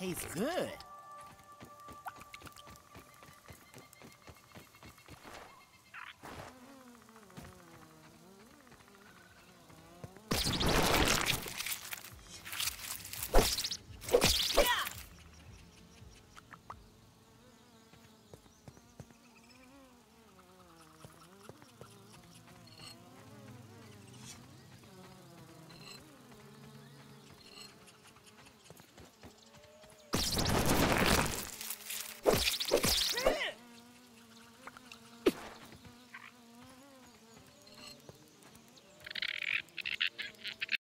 tastes good.